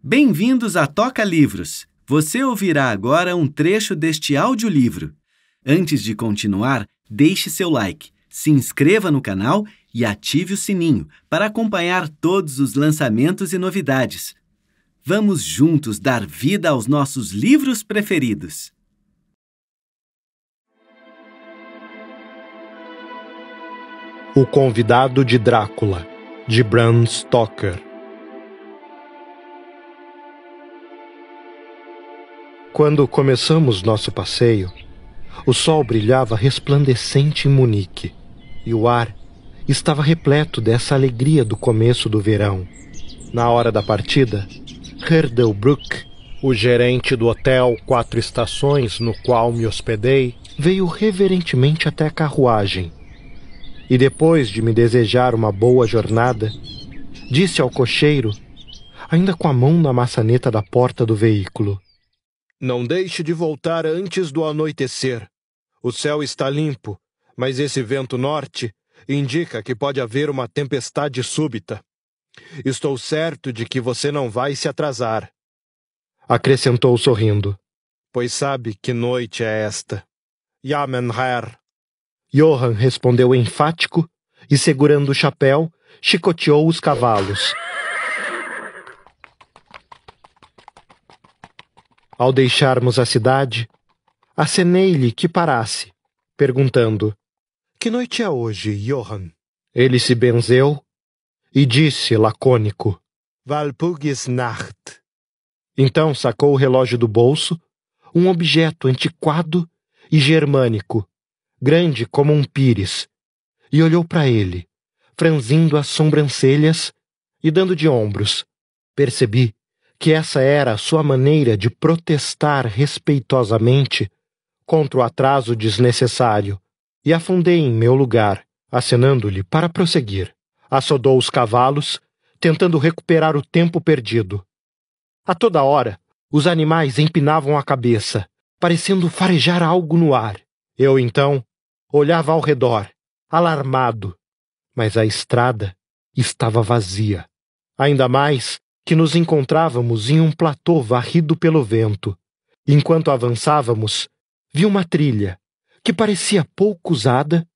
Bem-vindos a Toca Livros. Você ouvirá agora um trecho deste audiolivro. Antes de continuar, deixe seu like, se inscreva no canal e ative o sininho para acompanhar todos os lançamentos e novidades. Vamos juntos dar vida aos nossos livros preferidos. O Convidado de Drácula, de Bram Stoker. Quando começamos nosso passeio, o sol brilhava resplandecente em Munique e o ar estava repleto dessa alegria do começo do verão. Na hora da partida, Herdelbruck, o gerente do hotel Quatro Estações no qual me hospedei, veio reverentemente até a carruagem e depois de me desejar uma boa jornada, disse ao cocheiro, ainda com a mão na maçaneta da porta do veículo: Não deixe de voltar antes do anoitecer. O céu está limpo, mas esse vento norte indica que pode haver uma tempestade súbita. Estou certo de que você não vai se atrasar. Acrescentou sorrindo, pois sabe que noite é esta. Ja, Johann respondeu enfático e, segurando o chapéu, chicoteou os cavalos. Ao deixarmos a cidade, acenei-lhe que parasse, perguntando: Que noite é hoje, Johann? Ele se benzeu e disse lacônico: Walpurgisnacht. Então sacou o relógio do bolso, um objeto antiquado e germânico, grande como um pires, e olhou para ele, franzindo as sobrancelhas e dando de ombros. Percebi que essa era a sua maneira de protestar respeitosamente contra o atraso desnecessário, e afundei em meu lugar, acenando-lhe para prosseguir. Assodou os cavalos, tentando recuperar o tempo perdido. A toda hora, os animais empinavam a cabeça, parecendo farejar algo no ar. Eu, então, Olhava ao redor, alarmado, mas a estrada estava vazia. Ainda mais que nos encontrávamos em um platô varrido pelo vento. Enquanto avançávamos, vi uma trilha que parecia pouco usada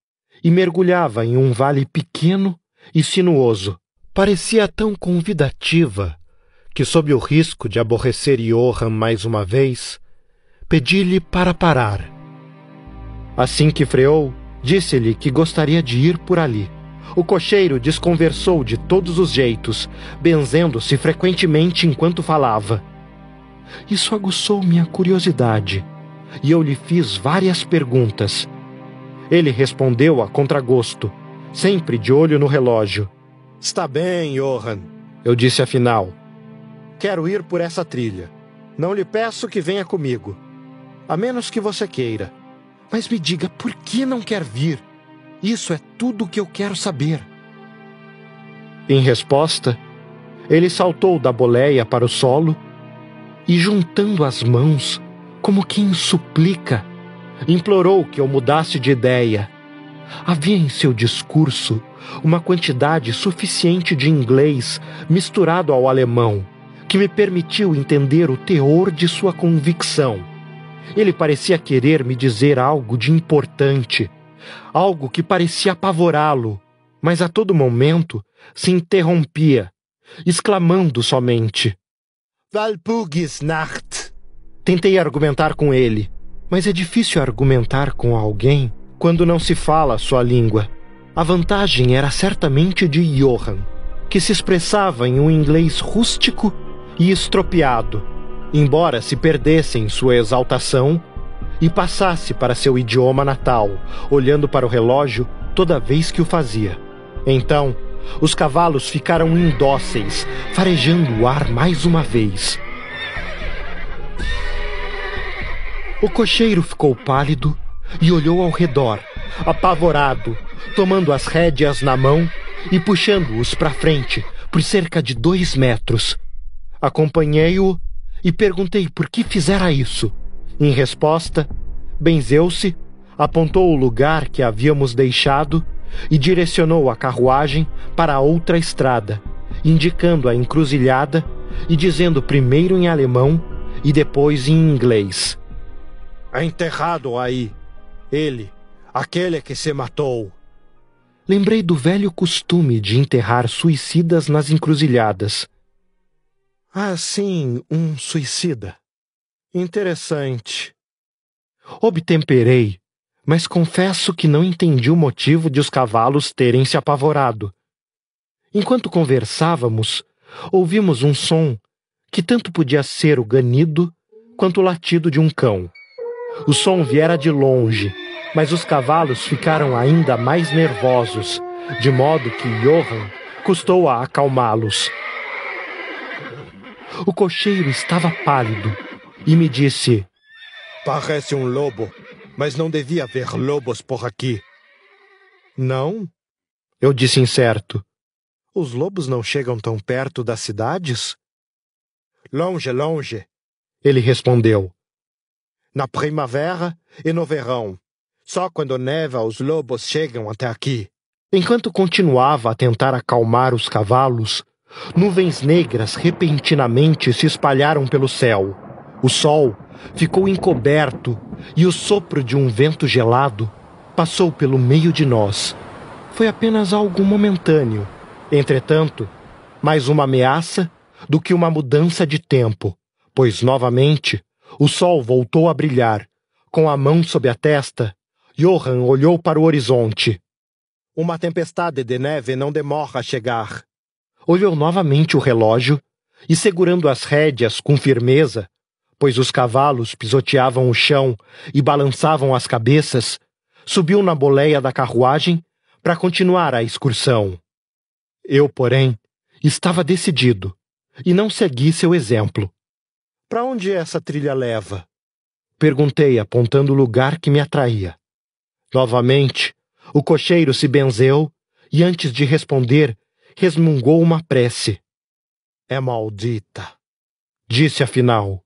e mergulhava em um vale pequeno e sinuoso. Parecia tão convidativa que, sob o risco de aborrecer Johann mais uma vez, pedi-lhe para parar. Assim que freou, disse-lhe que gostaria de ir por ali. O cocheiro desconversou de todos os jeitos, benzendo-se frequentemente enquanto falava. Isso aguçou minha curiosidade, e eu lhe fiz várias perguntas. Ele respondeu a contragosto, sempre de olho no relógio. Está bem, Johann, eu disse afinal. Quero ir por essa trilha. Não lhe peço que venha comigo, a menos que você queira. Mas me diga, por que não quer vir? Isso é tudo o que eu quero saber. Em resposta, ele saltou da boleia para o solo e, juntando as mãos, como quem suplica, implorou que eu mudasse de ideia. Havia em seu discurso uma quantidade suficiente de inglês misturado ao alemão que me permitiu entender o teor de sua convicção. Ele parecia querer me dizer algo de importante, algo que parecia apavorá-lo, mas a todo momento se interrompia, exclamando somente: Walpurgisnacht. Tentei argumentar com ele, mas é difícil argumentar com alguém quando não se fala a sua língua. A vantagem era certamente de Johann, que se expressava em um inglês rústico e estropiado embora se perdesse em sua exaltação e passasse para seu idioma natal, olhando para o relógio toda vez que o fazia. Então, os cavalos ficaram indóceis, farejando o ar mais uma vez. O cocheiro ficou pálido e olhou ao redor, apavorado, tomando as rédeas na mão e puxando-os para frente por cerca de dois metros. Acompanhei-o e perguntei por que fizera isso. Em resposta, benzeu-se, Apontou o lugar que havíamos deixado e direcionou a carruagem para outra estrada, indicando a encruzilhada e dizendo primeiro em alemão e depois em inglês: É enterrado aí. Ele, aquele que se matou. Lembrei do velho costume de enterrar suicidas nas encruzilhadas. Ah, sim, um suicida. Interessante. Obtemperei, mas confesso que não entendi o motivo de os cavalos terem se apavorado. Enquanto conversávamos, ouvimos um som que tanto podia ser o ganido quanto o latido de um cão. O som viera de longe, mas os cavalos ficaram ainda mais nervosos, de modo que Johann custou a acalmá-los. O cocheiro estava pálido e me disse: Parece um lobo, mas não devia haver lobos por aqui. Não? Eu disse incerto. Os lobos não chegam tão perto das cidades? Longe, longe. Ele respondeu. Na primavera e no verão. Só quando neva os lobos chegam até aqui. Enquanto continuava a tentar acalmar os cavalos, nuvens negras repentinamente se espalharam pelo céu. O sol ficou encoberto e o sopro de um vento gelado passou pelo meio de nós. Foi apenas algo momentâneo. Entretanto, mais uma ameaça do que uma mudança de tempo, pois novamente o sol voltou a brilhar. Com a mão sob a testa, Johann olhou para o horizonte. Uma tempestade de neve não demora a chegar. Olhou novamente o relógio e, segurando as rédeas com firmeza, pois os cavalos pisoteavam o chão e balançavam as cabeças, subiu na boleia da carruagem para continuar a excursão. Eu, porém, estava decidido e não segui seu exemplo. Para onde essa trilha leva? Perguntei, apontando o lugar que me atraía. Novamente, o cocheiro se benzeu e, antes de responder, resmungou uma prece. É maldita. Disse afinal.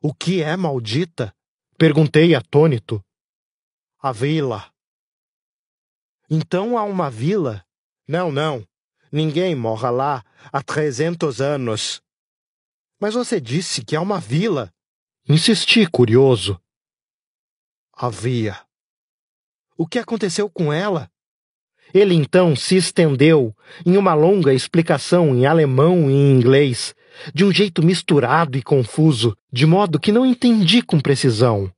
O que é maldita? Perguntei atônito. A vila. Então há uma vila? Não, não. Ninguém mora lá há trezentos anos. Mas você disse que há uma vila. Insisti, curioso. Havia. O que aconteceu com ela? Ele então se estendeu em uma longa explicação em alemão e em inglês, de um jeito misturado e confuso, de modo que não entendi com precisão.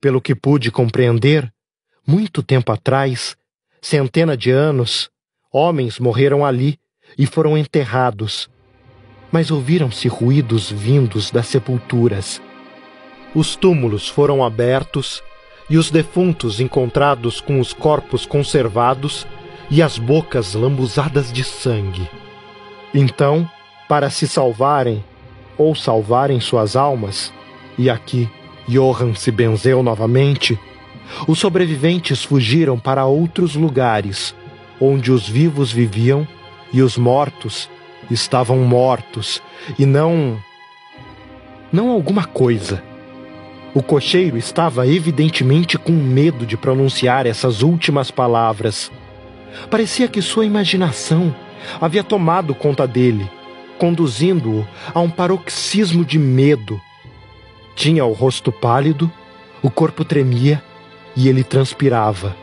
Pelo que pude compreender, muito tempo atrás, centena de anos, homens morreram ali e foram enterrados. Mas ouviram-se ruídos vindos das sepulturas. Os túmulos foram abertos e os defuntos encontrados com os corpos conservados e as bocas lambuzadas de sangue. Então, para se salvarem ou salvarem suas almas, e aqui Johann se benzeu novamente, os sobreviventes fugiram para outros lugares, onde os vivos viviam e os mortos estavam mortos, e não. não alguma coisa. O cocheiro estava evidentemente com medo de pronunciar essas últimas palavras. Parecia que sua imaginação havia tomado conta dele conduzindo-o a um paroxismo de medo. Tinha o rosto pálido, o corpo tremia e ele transpirava,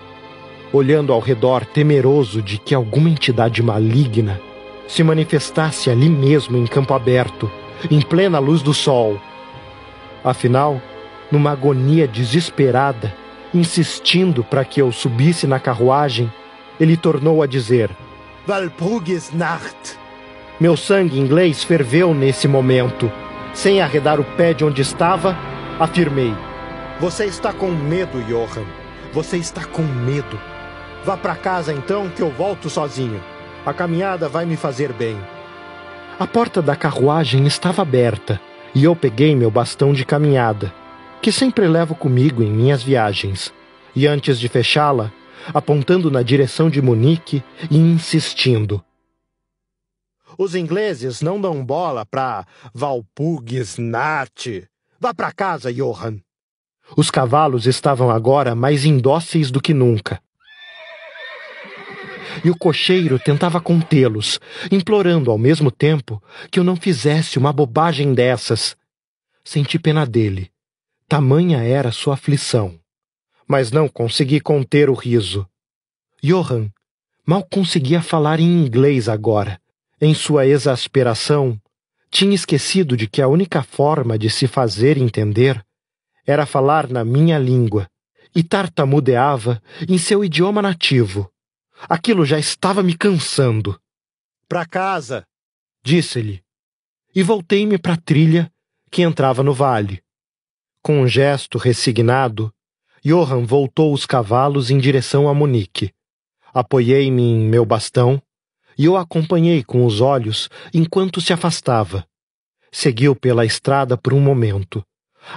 olhando ao redor temeroso de que alguma entidade maligna se manifestasse ali mesmo em campo aberto, em plena luz do sol. Afinal, numa agonia desesperada, insistindo para que eu subisse na carruagem, ele tornou a dizer: Walpurgisnacht! Meu sangue inglês ferveu nesse momento. Sem arredar o pé de onde estava, afirmei: Você está com medo, Johann. Você está com medo. Vá para casa então, que eu volto sozinho. A caminhada vai me fazer bem. A porta da carruagem estava aberta e eu peguei meu bastão de caminhada, que sempre levo comigo em minhas viagens. E antes de fechá-la, apontando na direção de Munique e insistindo: os ingleses não dão bola pra Walpurgisnacht. Vá pra casa, Johann. Os cavalos estavam agora mais indóceis do que nunca. E o cocheiro tentava contê-los, implorando ao mesmo tempo que eu não fizesse uma bobagem dessas. Senti pena dele. Tamanha era sua aflição. Mas não consegui conter o riso. Johann mal conseguia falar em inglês agora. Em sua exasperação, tinha esquecido de que a única forma de se fazer entender era falar na minha língua e tartamudeava em seu idioma nativo. Aquilo já estava me cansando. Para casa, disse-lhe, e voltei-me para a trilha que entrava no vale. Com um gesto resignado, Johann voltou os cavalos em direção a Munique. Apoiei-me em meu bastão e o acompanhei com os olhos enquanto se afastava. Seguiu pela estrada por um momento,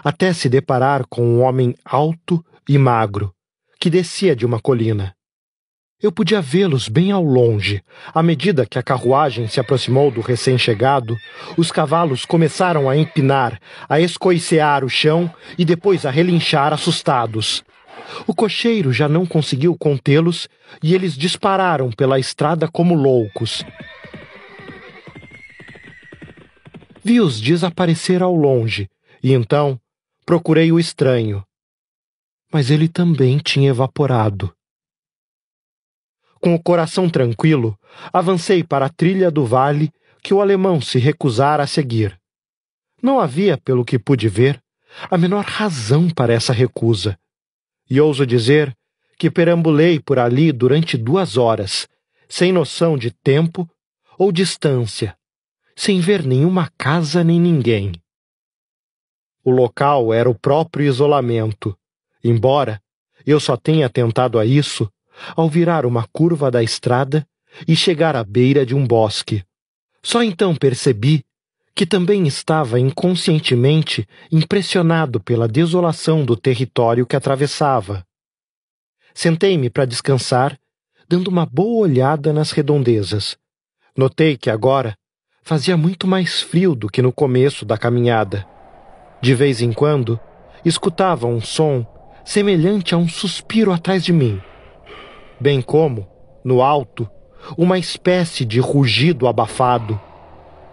até se deparar com um homem alto e magro, que descia de uma colina. Eu podia vê-los bem ao longe. À medida que a carruagem se aproximou do recém-chegado, os cavalos começaram a empinar, a escoicear o chão e depois a relinchar assustados. O cocheiro já não conseguiu contê-los e eles dispararam pela estrada como loucos. Vi-os desaparecer ao longe e então procurei o estranho. Mas ele também tinha evaporado. Com o coração tranquilo, avancei para a trilha do vale que o alemão se recusara a seguir. Não havia, pelo que pude ver, a menor razão para essa recusa. E ouso dizer que perambulei por ali durante duas horas, sem noção de tempo ou distância, sem ver nenhuma casa nem ninguém. O local era o próprio isolamento, embora eu só tenha tentado a isso ao virar uma curva da estrada e chegar à beira de um bosque. Só então percebi que também estava inconscientemente impressionado pela desolação do território que atravessava. Sentei-me para descansar, dando uma boa olhada nas redondezas. Notei que agora fazia muito mais frio do que no começo da caminhada. De vez em quando, escutava um som semelhante a um suspiro atrás de mim, bem como, no alto, uma espécie de rugido abafado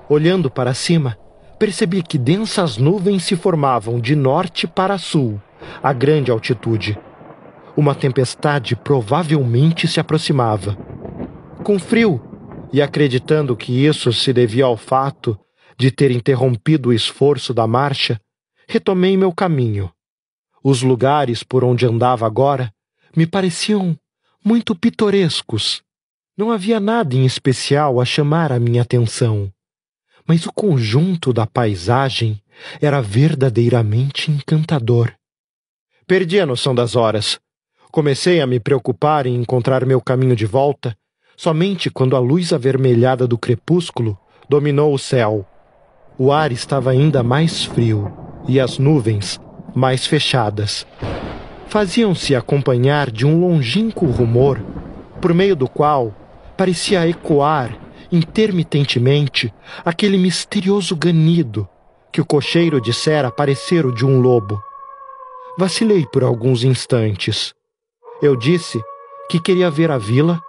Olhando para cima, percebi que densas nuvens se formavam de norte para sul, a grande altitude. Uma tempestade provavelmente se aproximava. Com frio, e acreditando que isso se devia ao fato de ter interrompido o esforço da marcha, retomei meu caminho. Os lugares por onde andava agora me pareciam muito pitorescos. Não havia nada em especial a chamar a minha atenção mas o conjunto da paisagem era verdadeiramente encantador. Perdi a noção das horas. Comecei a me preocupar em encontrar meu caminho de volta somente quando a luz avermelhada do crepúsculo dominou o céu. O ar estava ainda mais frio e as nuvens mais fechadas. Faziam-se acompanhar de um longínquo rumor, por meio do qual parecia ecoar intermitentemente aquele misterioso ganido que o cocheiro dissera parecer o de um lobo. Vacilei por alguns instantes. Eu disse que queria ver a vila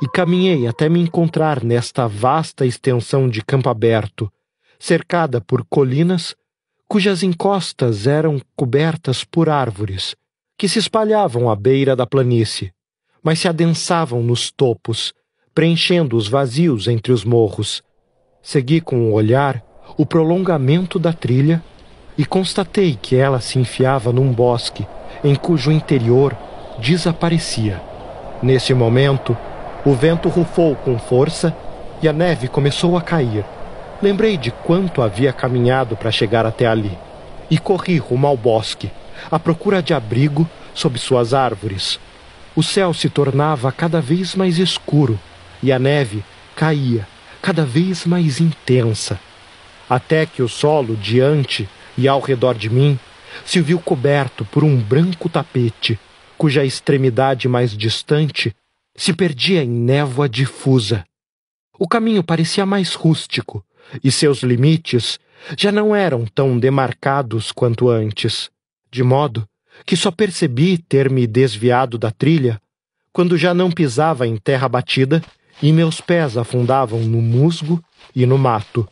e caminhei até me encontrar nesta vasta extensão de campo aberto, cercada por colinas cujas encostas eram cobertas por árvores que se espalhavam à beira da planície, mas se adensavam nos topos preenchendo os vazios entre os morros. Segui com o olhar o prolongamento da trilha e constatei que ela se enfiava num bosque em cujo interior desaparecia. Nesse momento, o vento rufou com força e a neve começou a cair. Lembrei de quanto havia caminhado para chegar até ali e corri rumo ao bosque, à procura de abrigo sob suas árvores. O céu se tornava cada vez mais escuro e a neve caía cada vez mais intensa, até que o solo diante e ao redor de mim se viu coberto por um branco tapete, cuja extremidade mais distante se perdia em névoa difusa. O caminho parecia mais rústico, e seus limites já não eram tão demarcados quanto antes, de modo que só percebi ter me desviado da trilha quando já não pisava em terra batida e meus pés afundavam no musgo e no mato.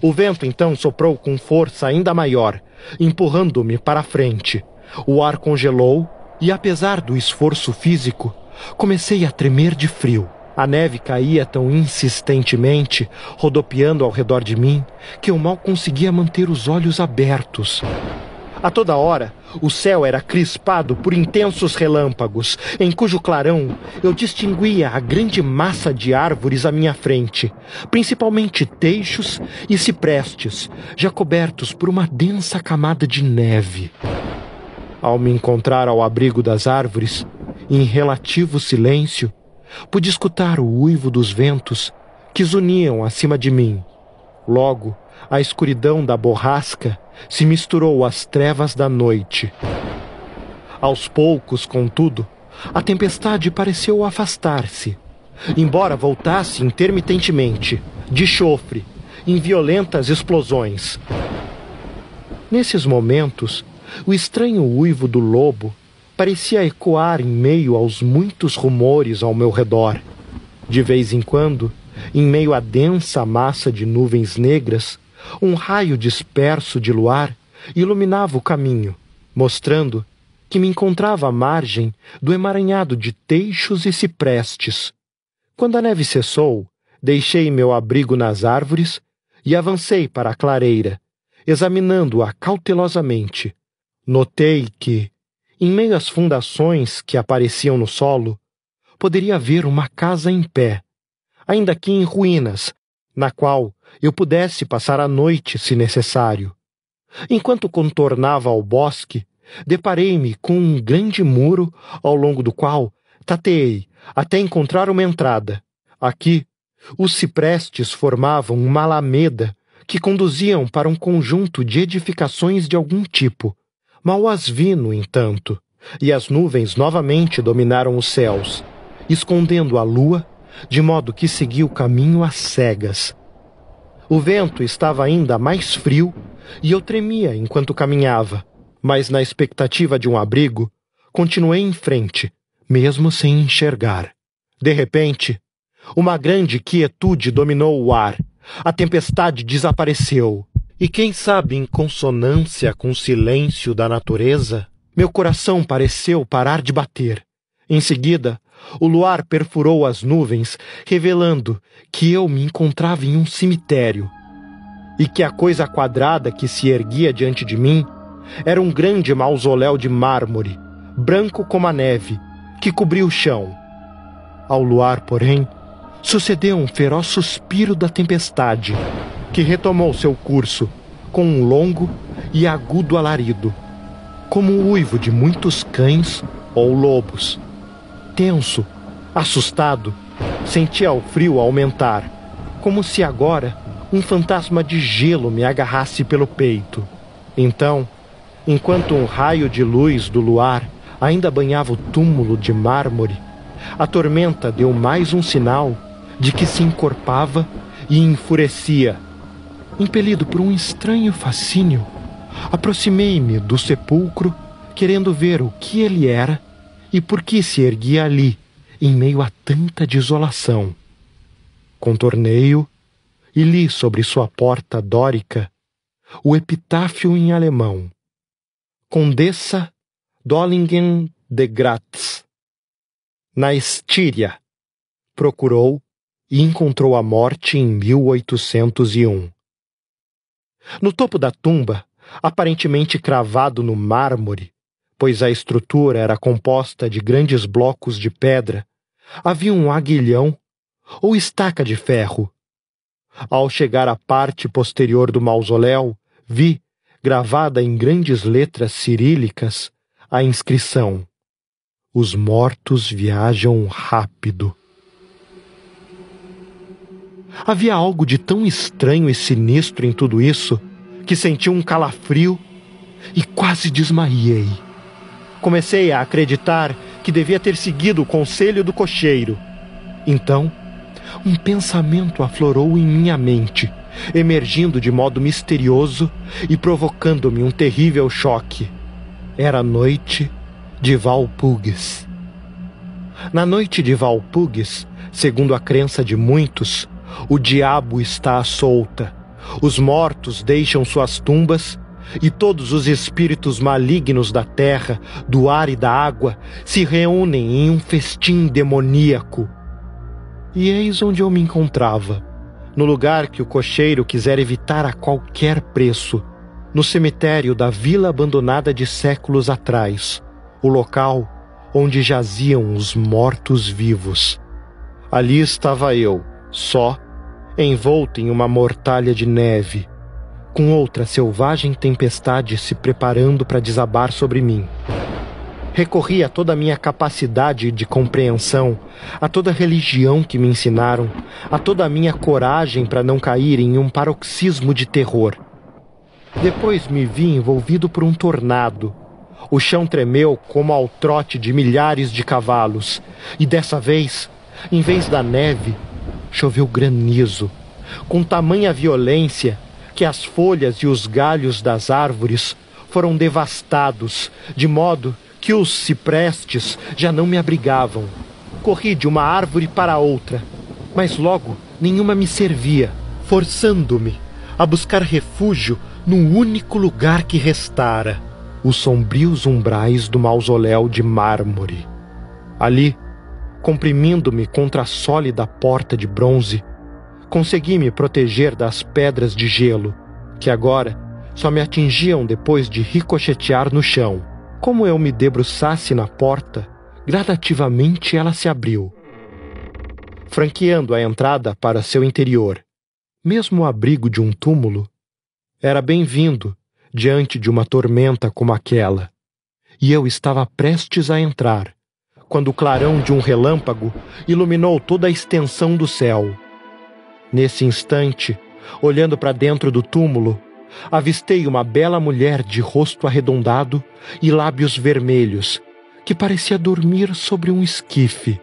O vento então soprou com força ainda maior, empurrando-me para a frente. O ar congelou e, apesar do esforço físico, comecei a tremer de frio. A neve caía tão insistentemente, rodopiando ao redor de mim, que eu mal conseguia manter os olhos abertos. A toda hora, o céu era crispado por intensos relâmpagos, em cujo clarão eu distinguia a grande massa de árvores à minha frente, principalmente teixos e ciprestes, já cobertos por uma densa camada de neve. Ao me encontrar ao abrigo das árvores, em relativo silêncio, pude escutar o uivo dos ventos que zuniam acima de mim. Logo, a escuridão da borrasca se misturou às trevas da noite. Aos poucos, contudo, a tempestade pareceu afastar-se, embora voltasse intermitentemente, de chofre, em violentas explosões. Nesses momentos, o estranho uivo do lobo parecia ecoar em meio aos muitos rumores ao meu redor. De vez em quando, em meio à densa massa de nuvens negras, um raio disperso de luar iluminava o caminho, mostrando que me encontrava à margem do emaranhado de teixos e ciprestes. Quando a neve cessou, deixei meu abrigo nas árvores e avancei para a clareira, examinando-a cautelosamente. Notei que, em meio às fundações que apareciam no solo, poderia ver uma casa em pé, ainda que em ruínas, na qual eu pudesse passar a noite se necessário. Enquanto contornava o bosque, deparei-me com um grande muro ao longo do qual tateei até encontrar uma entrada. Aqui, os ciprestes formavam uma alameda que conduziam para um conjunto de edificações de algum tipo. Mal as vi, no entanto, e as nuvens novamente dominaram os céus, escondendo a lua, de modo que segui o caminho às cegas. O vento estava ainda mais frio e eu tremia enquanto caminhava, mas na expectativa de um abrigo, continuei em frente, mesmo sem enxergar. De repente, uma grande quietude dominou o ar. A tempestade desapareceu. E quem sabe, em consonância com o silêncio da natureza, meu coração pareceu parar de bater. Em seguida, o luar perfurou as nuvens, revelando que eu me encontrava em um cemitério e que a coisa quadrada que se erguia diante de mim era um grande mausoléu de mármore, branco como a neve, que cobria o chão. Ao luar, porém, sucedeu um feroz suspiro da tempestade, que retomou seu curso com um longo e agudo alarido, como o uivo de muitos cães ou lobos. Tenso, assustado, sentia o frio aumentar, como se agora um fantasma de gelo me agarrasse pelo peito. Então, enquanto um raio de luz do luar ainda banhava o túmulo de mármore, a tormenta deu mais um sinal de que se encorpava e enfurecia. Impelido por um estranho fascínio, aproximei-me do sepulcro, querendo ver o que ele era e por que se erguia ali, em meio a tanta desolação. Contornei-o e li sobre sua porta dórica o epitáfio em alemão: Condessa Dollingen de Gratz. Na Estíria, procurou e encontrou a morte em 1801. No topo da tumba, aparentemente cravado no mármore, pois a estrutura era composta de grandes blocos de pedra, havia um aguilhão ou estaca de ferro. Ao chegar à parte posterior do mausoléu, vi, gravada em grandes letras cirílicas, a inscrição: Os mortos viajam rápido. Havia algo de tão estranho e sinistro em tudo isso que senti um calafrio e quase desmaiei comecei a acreditar que devia ter seguido o conselho do cocheiro. Então, um pensamento aflorou em minha mente, emergindo de modo misterioso e provocando-me um terrível choque. Era noite de Valpugues. Na noite de Valpugues, segundo a crença de muitos, o diabo está à solta. Os mortos deixam suas tumbas e todos os espíritos malignos da terra, do ar e da água se reúnem em um festim demoníaco. E eis onde eu me encontrava, no lugar que o cocheiro quiser evitar a qualquer preço, no cemitério da vila abandonada de séculos atrás, o local onde jaziam os mortos-vivos. Ali estava eu, só, envolto em uma mortalha de neve, com outra selvagem tempestade se preparando para desabar sobre mim. Recorri a toda a minha capacidade de compreensão, a toda a religião que me ensinaram, a toda a minha coragem para não cair em um paroxismo de terror. Depois me vi envolvido por um tornado. O chão tremeu como ao trote de milhares de cavalos, e dessa vez, em vez da neve, choveu granizo, com tamanha violência que as folhas e os galhos das árvores foram devastados, de modo que os ciprestes já não me abrigavam. Corri de uma árvore para outra, mas logo nenhuma me servia, forçando-me a buscar refúgio no único lugar que restara, os sombrios umbrais do mausoléu de mármore. Ali, comprimindo-me contra a sólida porta de bronze, consegui me proteger das pedras de gelo, que agora só me atingiam depois de ricochetear no chão. Como eu me debruçasse na porta, gradativamente ela se abriu, franqueando a entrada para seu interior. Mesmo o abrigo de um túmulo era bem-vindo diante de uma tormenta como aquela. E eu estava prestes a entrar, quando o clarão de um relâmpago iluminou toda a extensão do céu. Nesse instante, olhando para dentro do túmulo, avistei uma bela mulher de rosto arredondado e lábios vermelhos, que parecia dormir sobre um esquife.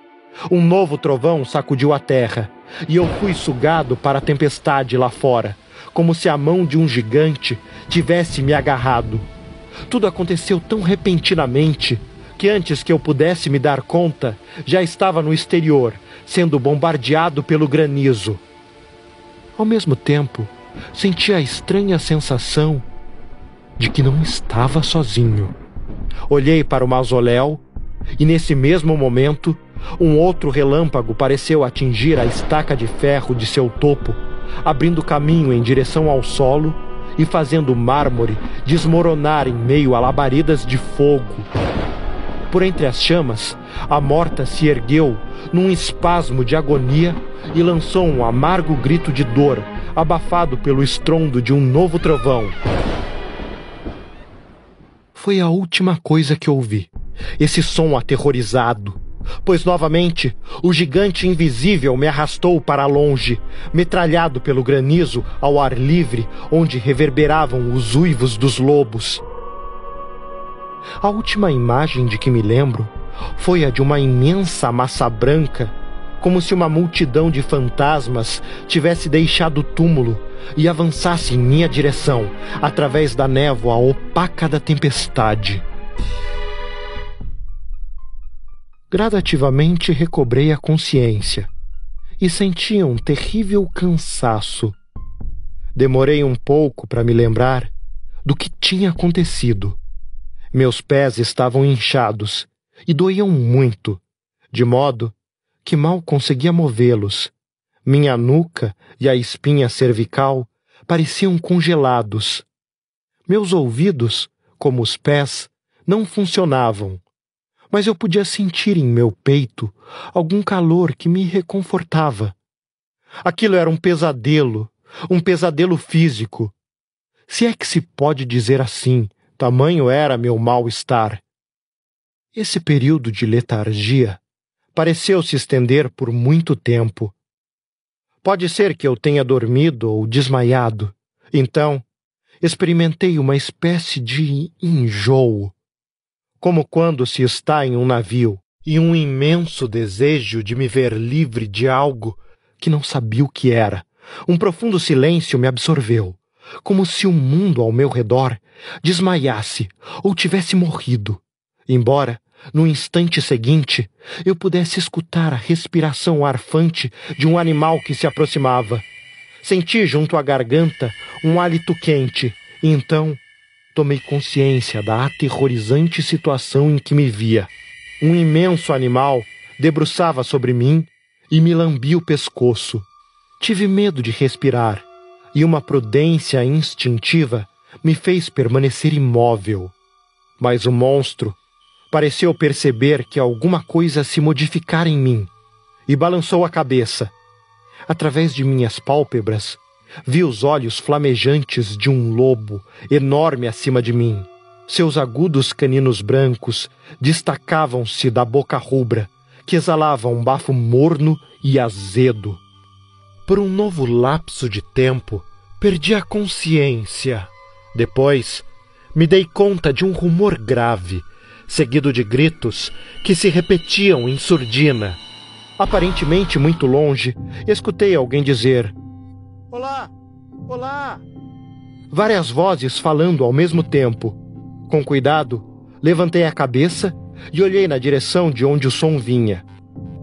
Um novo trovão sacudiu a terra, e eu fui sugado para a tempestade lá fora, como se a mão de um gigante tivesse me agarrado. Tudo aconteceu tão repentinamente que antes que eu pudesse me dar conta, já estava no exterior, sendo bombardeado pelo granizo. Ao mesmo tempo, senti a estranha sensação de que não estava sozinho. Olhei para o mausoléu e, nesse mesmo momento, um outro relâmpago pareceu atingir a estaca de ferro de seu topo, abrindo caminho em direção ao solo e fazendo o mármore desmoronar em meio a labaredas de fogo. Por entre as chamas, a morta se ergueu num espasmo de agonia e lançou um amargo grito de dor, abafado pelo estrondo de um novo trovão. Foi a última coisa que ouvi. Esse som aterrorizado. Pois novamente o gigante invisível me arrastou para longe, metralhado pelo granizo ao ar livre, onde reverberavam os uivos dos lobos. A última imagem de que me lembro foi a de uma imensa massa branca como se uma multidão de fantasmas tivesse deixado o túmulo e avançasse em minha direção, através da névoa opaca da tempestade. Gradativamente recobrei a consciência e senti um terrível cansaço. Demorei um pouco para me lembrar do que tinha acontecido. Meus pés estavam inchados e doíam muito, de modo que mal conseguia movê-los. Minha nuca e a espinha cervical pareciam congelados. Meus ouvidos, como os pés, não funcionavam, mas eu podia sentir em meu peito algum calor que me reconfortava. Aquilo era um pesadelo, um pesadelo físico. Se é que se pode dizer assim, tamanho era meu mal-estar. Esse período de letargia pareceu se estender por muito tempo. Pode ser que eu tenha dormido ou desmaiado. Então, experimentei uma espécie de enjoo, como quando se está em um navio e um imenso desejo de me ver livre de algo que não sabia o que era. Um profundo silêncio me absorveu, como se o mundo ao meu redor desmaiasse ou tivesse morrido. Embora, no instante seguinte, eu pudesse escutar a respiração arfante de um animal que se aproximava. Senti junto à garganta um hálito quente e então tomei consciência da aterrorizante situação em que me via. Um imenso animal debruçava sobre mim e me lambia o pescoço. Tive medo de respirar e uma prudência instintiva me fez permanecer imóvel. Mas o monstro pareceu perceber que alguma coisa se modificara em mim e balançou a cabeça. Através de minhas pálpebras, vi os olhos flamejantes de um lobo enorme acima de mim. Seus agudos caninos brancos destacavam-se da boca rubra, que exalava um bafo morno e azedo. Por um novo lapso de tempo, perdi a consciência. Depois, me dei conta de um rumor grave, seguido de gritos que se repetiam em surdina. Aparentemente muito longe, escutei alguém dizer: Olá! Olá! Várias vozes falando ao mesmo tempo. Com cuidado, levantei a cabeça e olhei na direção de onde o som vinha.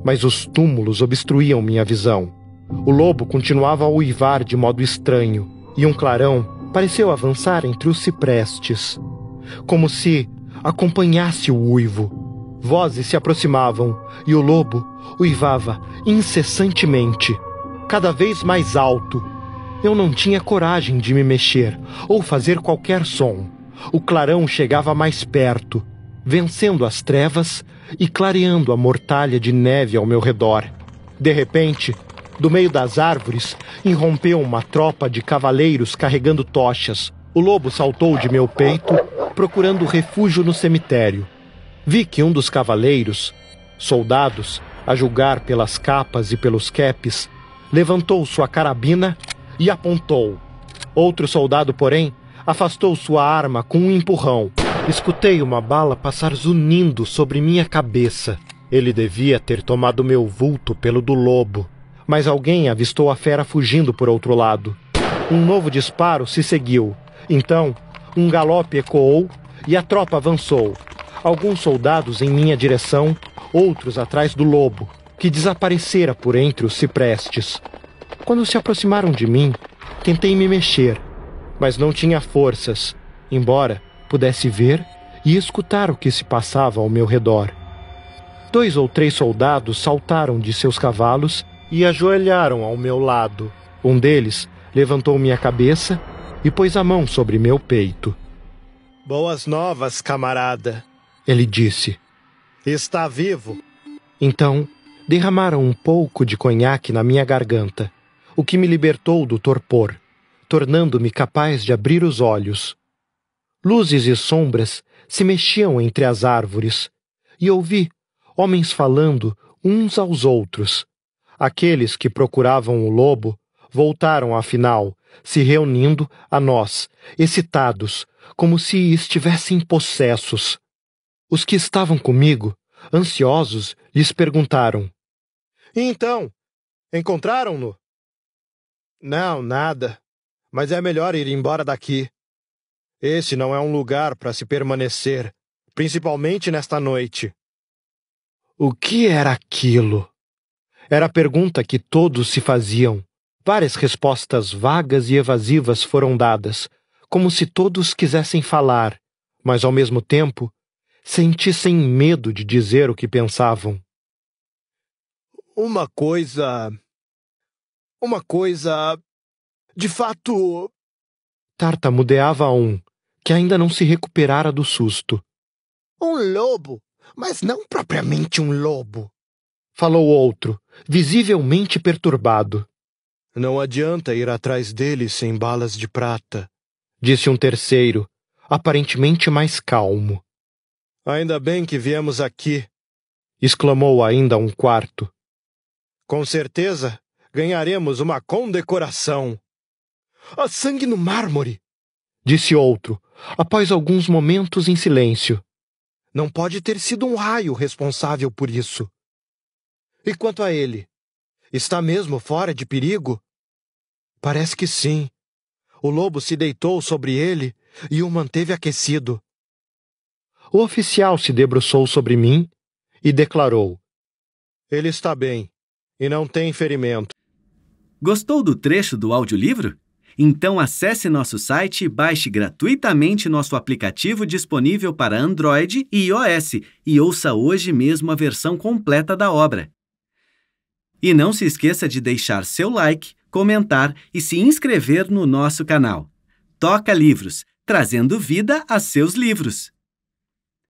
Mas os túmulos obstruíam minha visão. O lobo continuava a uivar de modo estranho, e um clarão pareceu avançar entre os ciprestes, como se acompanhasse o uivo. Vozes se aproximavam e o lobo uivava incessantemente, cada vez mais alto. Eu não tinha coragem de me mexer ou fazer qualquer som. O clarão chegava mais perto, vencendo as trevas e clareando a mortalha de neve ao meu redor. De repente, do meio das árvores, irrompeu uma tropa de cavaleiros carregando tochas. O lobo saltou de meu peito, procurando refúgio no cemitério. Vi que um dos cavaleiros, soldados, a julgar pelas capas e pelos capes, levantou sua carabina e apontou. Outro soldado, porém, afastou sua arma com um empurrão. Escutei uma bala passar zunindo sobre minha cabeça. Ele devia ter tomado meu vulto pelo do lobo mas alguém avistou a fera fugindo por outro lado. Um novo disparo se seguiu. Então, um galope ecoou e a tropa avançou. Alguns soldados em minha direção, outros atrás do lobo, que desaparecera por entre os ciprestes. Quando se aproximaram de mim, tentei me mexer, mas não tinha forças, embora pudesse ver e escutar o que se passava ao meu redor. Dois ou três soldados saltaram de seus cavalos e ajoelharam ao meu lado. Um deles levantou minha cabeça e pôs a mão sobre meu peito. Boas novas, camarada, ele disse. Está vivo. Então, derramaram um pouco de conhaque na minha garganta, o que me libertou do torpor, tornando-me capaz de abrir os olhos. Luzes e sombras se mexiam entre as árvores, e ouvi homens falando uns aos outros, Aqueles que procuravam o lobo voltaram, afinal, se reunindo a nós, excitados, como se estivessem possessos. Os que estavam comigo, ansiosos, lhes perguntaram: Então, encontraram-no? Não, nada. Mas é melhor ir embora daqui. Esse não é um lugar para se permanecer, principalmente nesta noite. O que era aquilo? Era a pergunta que todos se faziam. Várias respostas vagas e evasivas foram dadas, como se todos quisessem falar, mas ao mesmo tempo sentissem medo de dizer o que pensavam. Uma coisa. Uma coisa. De fato. Tartamudeava um, que ainda não se recuperara do susto. Um lobo, mas não propriamente um lobo falou outro, visivelmente perturbado. Não adianta ir atrás dele sem balas de prata, disse um terceiro, aparentemente mais calmo. Ainda bem que viemos aqui, exclamou ainda um quarto. Com certeza ganharemos uma condecoração. A sangue no mármore, disse outro, após alguns momentos em silêncio. Não pode ter sido um raio responsável por isso. E quanto a ele? Está mesmo fora de perigo? Parece que sim. O lobo se deitou sobre ele e o manteve aquecido. O oficial se debruçou sobre mim e declarou: Ele está bem e não tem ferimento. Gostou do trecho do audiolivro? Então acesse nosso site e baixe gratuitamente nosso aplicativo disponível para Android e iOS e ouça hoje mesmo a versão completa da obra. E não se esqueça de deixar seu like, comentar e se inscrever no nosso canal. Toca Livros, trazendo vida a seus livros.